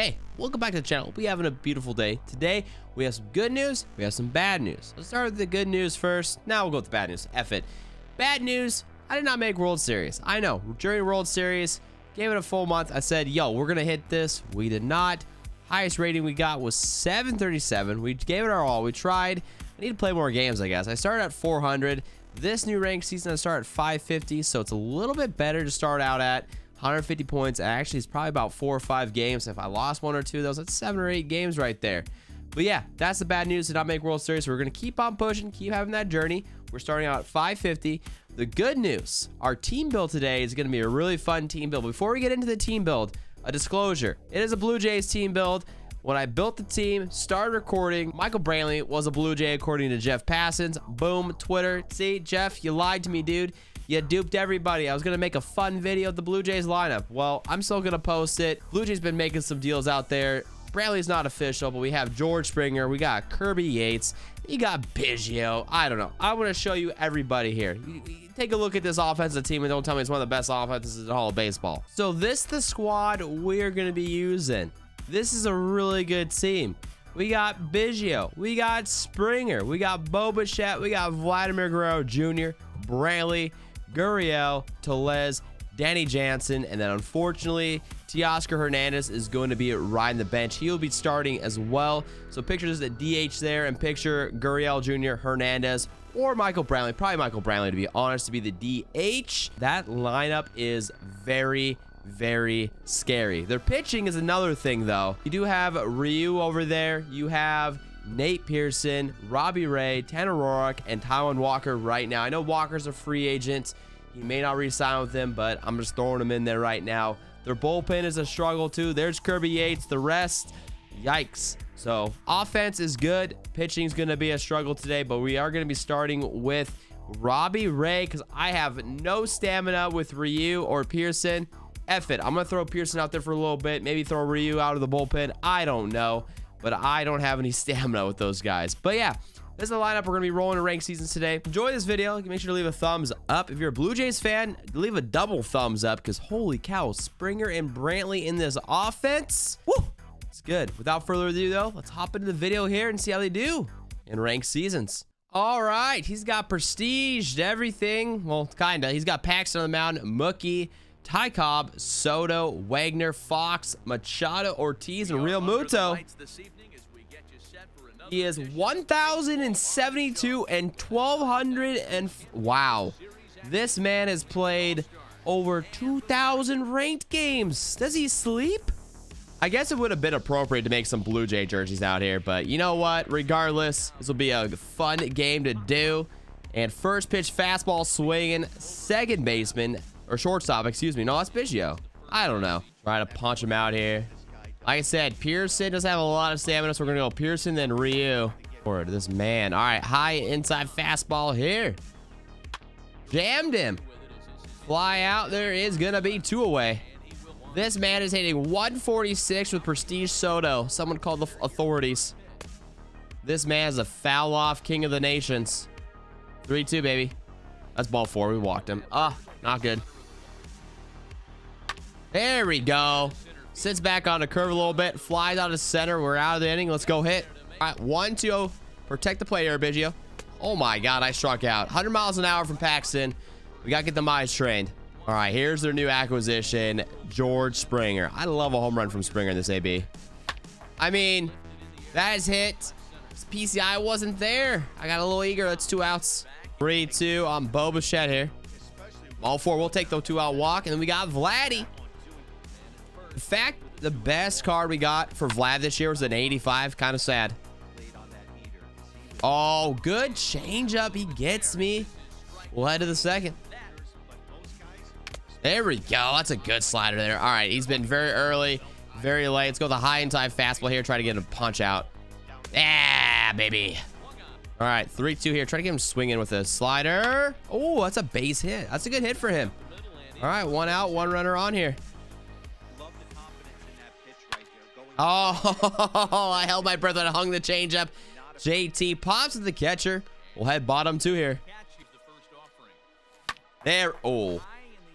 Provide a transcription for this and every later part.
Hey, welcome back to the channel. We having a beautiful day. Today, we have some good news, we have some bad news. Let's start with the good news first. Now we'll go with the bad news. F it. Bad news, I did not make World Series. I know, during World Series, gave it a full month. I said, yo, we're going to hit this. We did not. Highest rating we got was 737. We gave it our all. We tried. I need to play more games, I guess. I started at 400. This new rank season, I start at 550, so it's a little bit better to start out at. 150 points. Actually, it's probably about four or five games. If I lost one or two of those, that's seven or eight games right there. But yeah, that's the bad news. to not make World Series. We're going to keep on pushing, keep having that journey. We're starting out at 550. The good news, our team build today is going to be a really fun team build. Before we get into the team build, a disclosure. It is a Blue Jays team build. When I built the team, started recording, Michael Brantley was a Blue Jay according to Jeff Passan. Boom, Twitter. See, Jeff, you lied to me, dude. You duped everybody. I was going to make a fun video of the Blue Jays lineup. Well, I'm still going to post it. Blue Jays been making some deals out there. Brantley's not official, but we have George Springer. We got Kirby Yates. You got Biggio. I don't know. I want to show you everybody here. Take a look at this offensive team and don't tell me it's one of the best offenses in all of baseball. So this the squad we're going to be using. This is a really good team. We got Biggio. We got Springer. We got Bo. We got Vladimir Guerrero Jr., Brantley, Gurriel, Tellez, Danny Jansen, and then unfortunately, Teoscar Hernandez is going to be riding the bench. He'll be starting as well. So pictures at DH there and picture Gurriel Jr., Hernandez, or Michael Brantley. Probably Michael Brantley, to be honest, to be the DH. That lineup is very, very scary. Their pitching is another thing, though. You do have Ryu over there. You have Nate Pearson, Robbie Ray, Tanner Roark, and Taijuan Walker right now. I know Walker's a free agent. He may not re-sign with them, but I'm just throwing him in there right now. Their bullpen is a struggle too. There's Kirby Yates. The rest, yikes. So offense is good. Pitching is going to be a struggle today, but we are going to be starting with Robbie Ray because I have no stamina with Ryu or Pearson. F it. I'm going to throw Pearson out there for a little bit. Maybe throw Ryu out of the bullpen. I don't know but I don't have any stamina with those guys. But yeah, this is the lineup we're going to be rolling to ranked seasons today. Enjoy this video. Make sure to leave a thumbs up. If you're a Blue Jays fan, leave a double thumbs up because holy cow, Springer and Brantley in this offense. Woo! It's good. Without further ado, though, let's hop into the video here and see how they do in ranked seasons. All right, he's got prestige, everything. Well, kind of. He's got Paxton on the mound, Mookie, Ty Cobb, Soto, Wagner, Fox, Machado, Ortiz, and Realmuto. He is 1,072 and 1,200 and wow. This man has played over 2,000 ranked games. Does he sleep? I guess it would have been appropriate to make some Blue Jay jerseys out here, but you know what? Regardless, this will be a fun game to do. And first pitch fastball swinging, second baseman, or shortstop, excuse me. No, that's Biggio. I don't know. Try to punch him out here. Like I said, Pearson does have a lot of stamina, so we're going to go Pearson, then Ryu. Or this man. All right, high inside fastball here. Jammed him. Fly out. There is going to be two away. This man is hitting 146 with Prestige Soto. Someone called the authorities. This man is a foul off king of the nations. 3-2, baby. That's ball four. We walked him. Ah, not good. There we go. Sits back on the curve a little bit. Flies out of center. We're out of the inning. Let's go hit. All right, one, two. Protect the plate here, Biggio. Oh my God, I struck out. 100 miles an hour from Paxton. We got to get the mice trained. All right, here's their new acquisition, George Springer. I love a home run from Springer in this AB. I mean, that is hit. This PCI wasn't there. I got a little eager. That's two outs. 3-2 on Bo Bichette here. All four. We'll take the two out walk. And then we got Vladdy. In fact, the best card we got for Vlad this year was an 85. Kind of sad. Oh, good changeup. He gets me. We'll head to the second. There we go. That's a good slider there. All right. He's been very early, very late. Let's go the high and time fastball here. Try to get him punch out. Yeah, baby. All right. 3-2 here. Try to get him swinging with a slider. Oh, that's a base hit. That's a good hit for him. All right. One out, one runner on here. Oh, I held my breath and hung the changeup. JT pops to the catcher. We'll head bottom two here. There. Oh,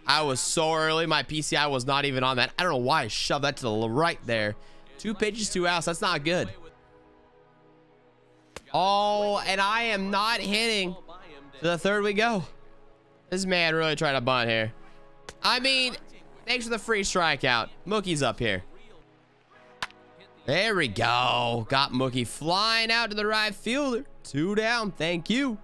I was so early. My PCI was not even on that. I don't know why I shoved that to the right there. Two pitches, two outs. That's not good. Oh, and I am not hitting. To the third we go. This man really trying to bunt here. I mean, thanks for the free strikeout. Mookie's up here. There we go. Got Mookie flying out to the right fielder. Two down. Thank you.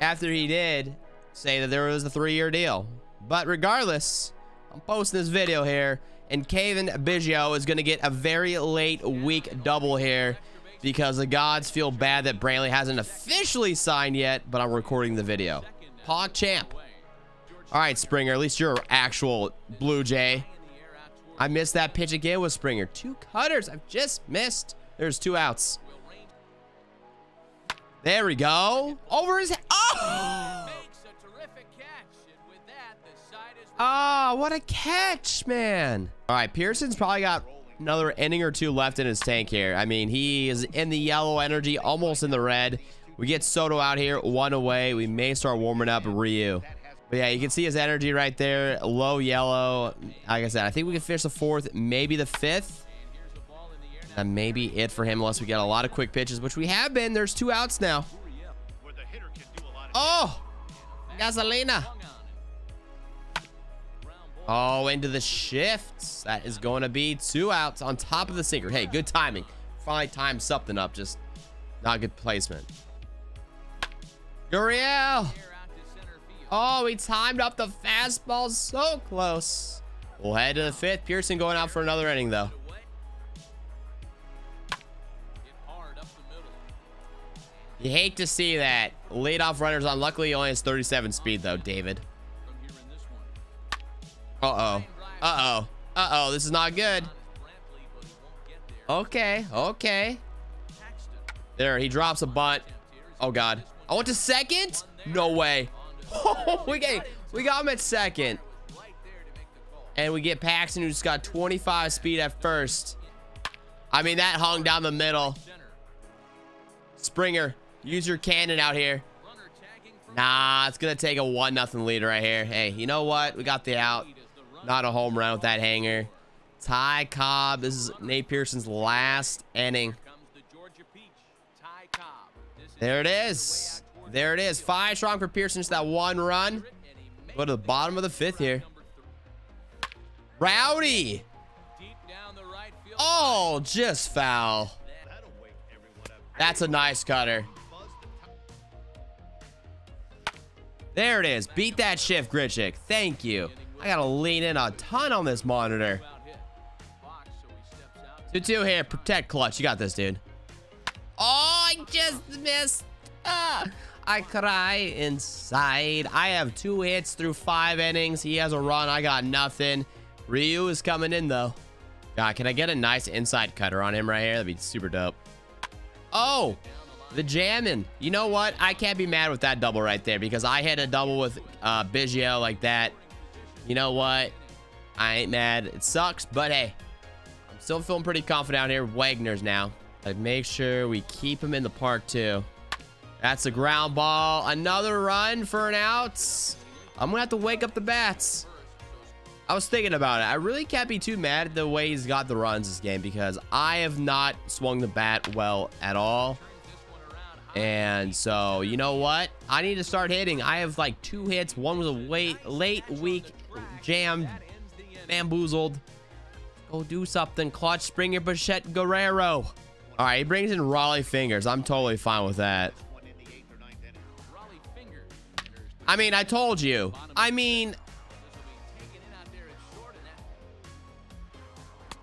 After he did say that there was a three-year deal. But regardless, I'm posting this video here. And Cavan Biggio is going to get a very late week double here because the gods feel bad that Brantley hasn't officially signed yet, but I'm recording the video. PogChamp. All right, Springer, at least you're actual Blue Jay. I missed that pitch again with Springer. Two cutters. I've just missed. There's two outs. There we go. Over his head. Oh! Oh, what a catch, man. All right, Pearson's probably got another inning or two left in his tank here. I mean, he is in the yellow energy, almost in the red. We get Soto out here, one away. We may start warming up Ryu. But yeah, you can see his energy right there. Low yellow. Like I said, I think we can finish the fourth, maybe the fifth. Uh, that may be it for him unless we get a lot of quick pitches, which we have been. There's two outs now. Oh! Gasolina. Oh, into the shifts. That is going to be two outs on top of the sinker. Hey, good timing. Finally timed something up. Just not good placement. Gurriel. Oh, he timed up the fastball so close. We'll head to the fifth. Pearson going out for another inning, though. You hate to see that. Leadoff runners on. Luckily, he only has 37 speed, though, David. Uh-oh. Uh-oh. Uh-oh. This is not good. Okay. Okay. There, he drops a bunt. Oh, God. I went to second? No way. we, get, we got him at second. And we get Paxton, who's got 25 speed at first. I mean, that hung down the middle. Springer, use your cannon out here. Nah, it's going to take a 1 nothing lead right here. Hey, you know what? We got the out. Not a home run with that hanger. Ty Cobb. This is Nate Pearson's last inning. There it is. There it is. Five strong for Pearson. Just that one run. Go to the bottom of the fifth here. Rowdy. Oh, just foul. That's a nice cutter. There it is. Beat that shift, Grichuk. Thank you. I gotta lean in a ton on this monitor. 2-2 here. Protect clutch. You got this, dude. Oh, I just missed. Ah. I cry inside. I have two hits through five innings. He has a run. I got nothing. Ryu is coming in, though. God, can I get a nice inside cutter on him right here? That'd be super dope. Oh, the jamming. You know what? I can't be mad with that double right there because I hit a double with uh, Biggio like that. You know what? I ain't mad. It sucks, but hey, I'm still feeling pretty confident out here. Wagner's now. Like, make sure we keep him in the park, too. That's a ground ball. Another run for an out. I'm going to have to wake up the bats. I was thinking about it. I really can't be too mad at the way he's got the runs this game because I have not swung the bat well at all. And so, you know what? I need to start hitting. I have like two hits. One was a late, late week jammed, bamboozled. Go do something. Clutch, Springer, Bichette, Guerrero. All right, he brings in Rollie Fingers. I'm totally fine with that. I mean, I told you. I mean...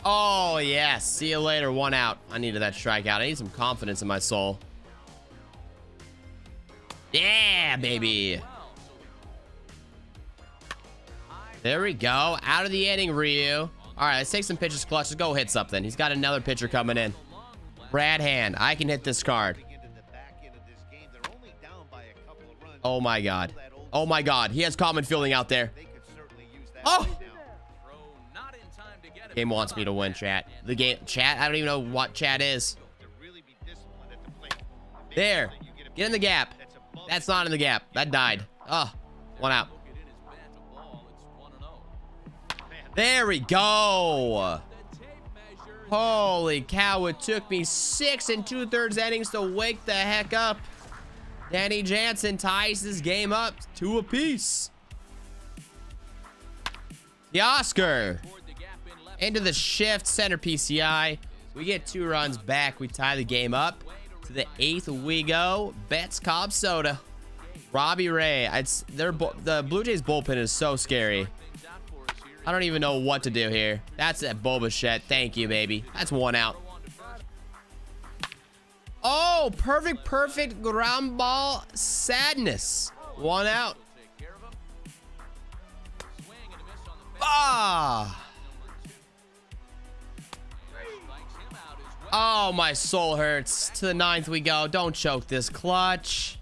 Oh, yes. See you later. One out. I needed that strikeout. I need some confidence in my soul. Yeah, baby. There we go. Out of the inning, Ryu. All right, let's take some pitches clutch. Let's go hit something. He's got another pitcher coming in. Brad Hand. I can hit this card. Oh, my God. Oh my God, he has common feeling out there. Oh! Game wants me to win, chat. The game, chat, I don't even know what chat is. There. Get in the gap. That's not in the gap. That died. Oh, one out. There we go. Holy cow, it took me six and two-thirds innings to wake the heck up. Danny Jansen ties this game up two apiece. Teoscar into the shift center PCI. We get two runs back. We tie the game up. To the eighth we go. Betts Cobb Soto. Robbie Ray. It's their the Blue Jays bullpen is so scary. I don't even know what to do here. That's a Bo Bichette. Thank you, baby. That's one out. Oh, perfect, perfect ground ball sadness. One out. Ah. Oh, my soul hurts. To the ninth we go. Don't choke this clutch.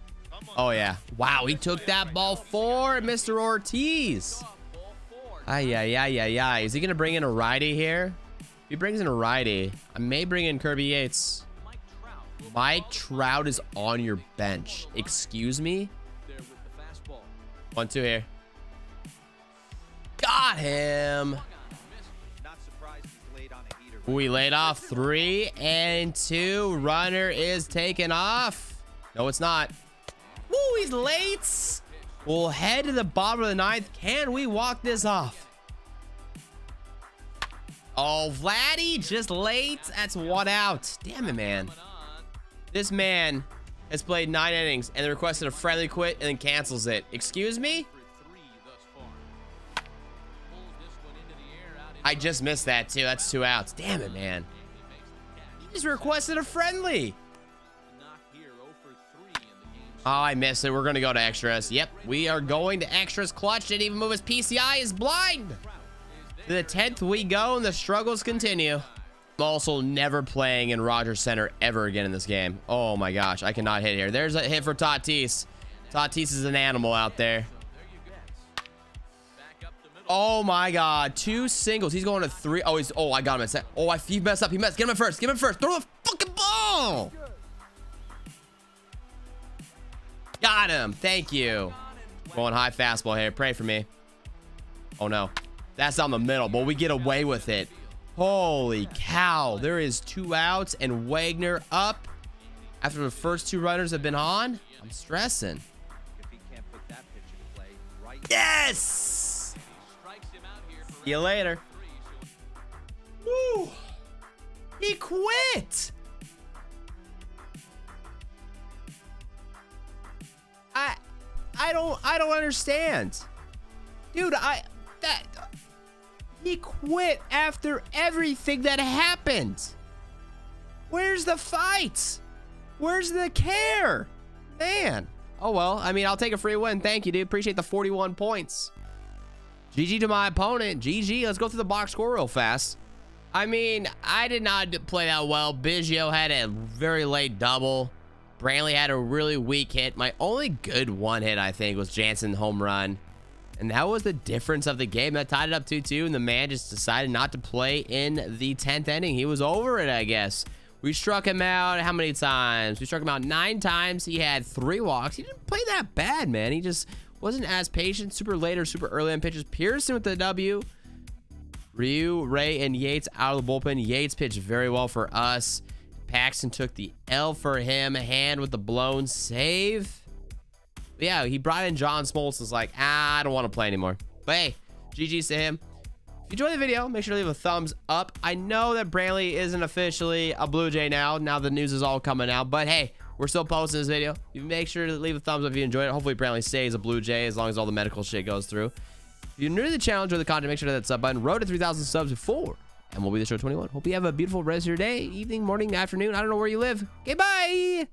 Oh, yeah. Wow, he took that ball for Mr. Ortiz. Ay, ay, ay, ay, ay. Is he going to bring in a righty here? If he brings in a righty, I may bring in Kirby Yates. Mike Trout is on your bench. Excuse me? One, two here. Got him. We laid off three and two. Runner is taken off. No, it's not. Ooh, he's late. We'll head to the bottom of the ninth. Can we walk this off? Oh, Vladdy, just late. That's one out. Damn it, man. This man has played nine innings and requested a friendly quit and then cancels it. Excuse me? I just missed that too. That's two outs. Damn it, man. He just requested a friendly. Oh, I missed it. We're going to go to extras. Yep, we are going to extras. Clutch didn't even move his PCI is blind. To the 10th we go and the struggles continue. Also never playing in Rogers Center ever again in this game. Oh my gosh, I cannot hit here. There's a hit for Tatis. Tatis is an animal out there. Oh my god, two singles. He's going to three. Oh, he's. Oh, I got him at Oh, I, he messed up. He messed. Get him at first. Get him at first. Throw the fucking ball. Got him. Thank you. Going high fastball here. Pray for me. Oh, no. That's down the middle, but we get away with it. Holy cow. There is two outs and Wagner up after the first two runners have been on. I'm stressing. Yes! See you later. Woo! He quit! I I don't I don't understand. Dude, I that he quit after everything that happened. Where's the fights? Where's the care? Man. Oh well, I mean, I'll take a free win. Thank you, dude. Appreciate the 41 points. GG to my opponent. GG. Let's go through the box score real fast. I mean, I did not play that well. Biggio had a very late double. Brantley had a really weak hit. My only good one hit, I think, was Jansen home run. And that was the difference of the game. That tied it up 2-2, and the man just decided not to play in the 10th inning. He was over it, I guess. We struck him out how many times? We struck him out nine times. He had three walks. He didn't play that bad, man. He just wasn't as patient. Super late or super early on pitches. Pearson with the W. Ryu, Ray, and Yates out of the bullpen. Yates pitched very well for us. Paxton took the L for him. Hand with the blown save. Yeah, he brought in John Smoltz. Was like, ah, I don't want to play anymore. But hey, GG's to him. If you enjoyed the video, make sure to leave a thumbs up. I know that Brantley isn't officially a Blue Jay now. Now the news is all coming out. But hey, we're still posting this video. You make sure to leave a thumbs up if you enjoyed it. Hopefully Brantley stays a Blue Jay as long as all the medical shit goes through. If you're new to the channel, enjoy the content, make sure to hit that sub button. Road to 3,000 subs before. And we'll be the show 21. Hope you have a beautiful rest of your day, evening, morning, afternoon. I don't know where you live. Okay, bye.